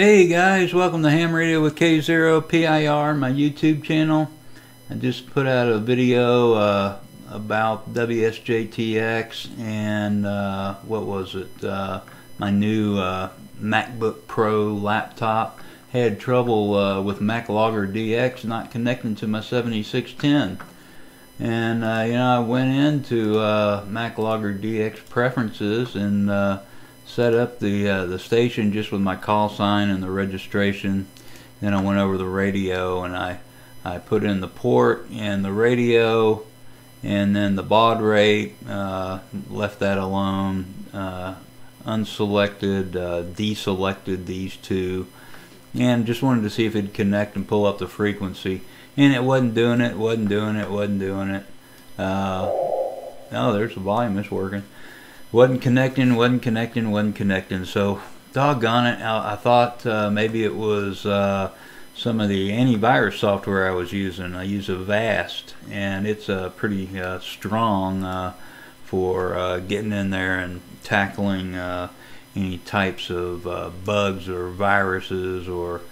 Hey guys, welcome to Ham Radio with K0PIR, my YouTube channel. I just put out a video uh, about WSJTX and uh, what was it, uh, my new uh, MacBook Pro laptop. Had trouble uh, with MacLogger DX not connecting to my 7610. And uh, you know, I went into MacLogger DX preferences and set up the uh, the station just with my call sign and the registration. Then I went over the radio and I I put in the port and the radio and then the baud rate. Uh, left that alone. Uh, unselected, uh, deselected these two, and just wanted to see if it'd connect and pull up the frequency. And it wasn't doing it. wasn't doing it. wasn't doing it. Uh, oh, there's the volume. It's working wasn't connecting, wasn't connecting, wasn't connecting. So, doggone it, I, I thought uh, maybe it was uh, some of the antivirus software I was using. I use Avast, and it's uh, pretty uh, strong uh, for uh, getting in there and tackling any types of bugs or viruses or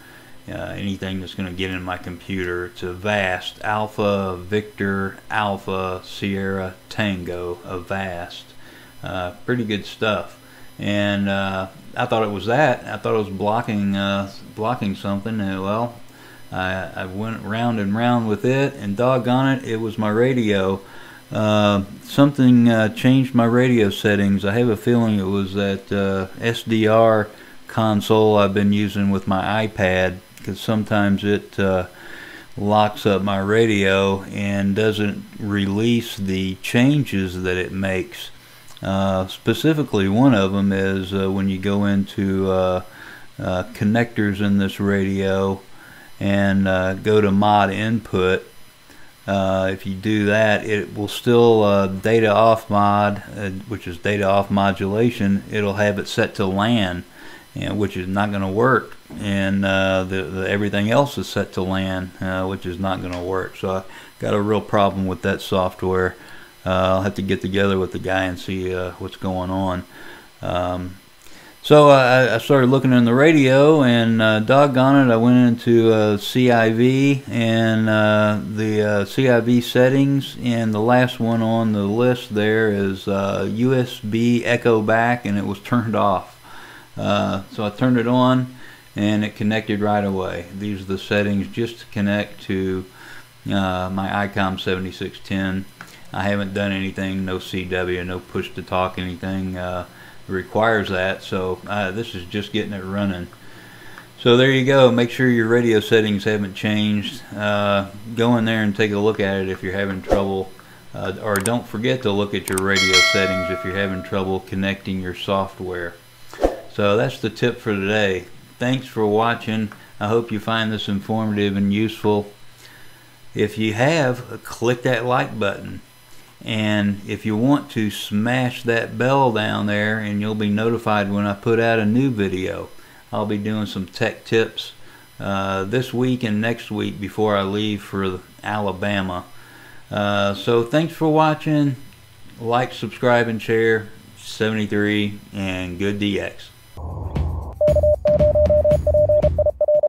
anything that's going to get in my computer. It's Avast, Alpha, Victor, Alpha, Sierra, Tango, Avast. Uh, pretty good stuff. And uh, I thought it was that. I thought it was blocking uh, blocking something. Uh, well, I, I, went round and round with it, and doggone it, it was my radio. Uh, something uh, changed my radio settings. I have a feeling it was that SDR console I've been using with my iPad because sometimes it locks up my radio and doesn't release the changes that it makes. Uh, specifically, one of them is uh, when you go into uh, uh connectors in this radio and go to mod input. if you do that, it will still data off mod, which is data off modulation. It'll have it set to LAN, and, which is not going to work, and the, the, everything else is set to LAN, which is not going to work. So I got a real problem with that software. Uh, I'll have to get together with the guy and see uh, what's going on. Um, so I, I, started looking in the radio, and uh, doggone it, I went into uh, CIV and uh, the uh, CIV settings, and the last one on the list there is USB Echo Back, and it was turned off. so I turned it on, and it connected right away. These are the settings just to connect to my ICOM 7610. I haven't done anything, no CW, no push to talk, anything uh, requires that. So uh, this is just getting it running. So there you go. Make sure your radio settings haven't changed. Uh, go in there and take a look at it if you're having trouble. Uh, or don't forget to look at your radio settings if you're having trouble connecting your software. So that's the tip for today. Thanks for watching. I hope you find this informative and useful. If you have, click that like button. And if you want to smash that bell down there and you'll be notified when I put out a new video. I'll be doing some tech tips uh, this week and next week before I leave for Alabama. Uh, so thanks for watching. Like subscribe and share. 73 and good DX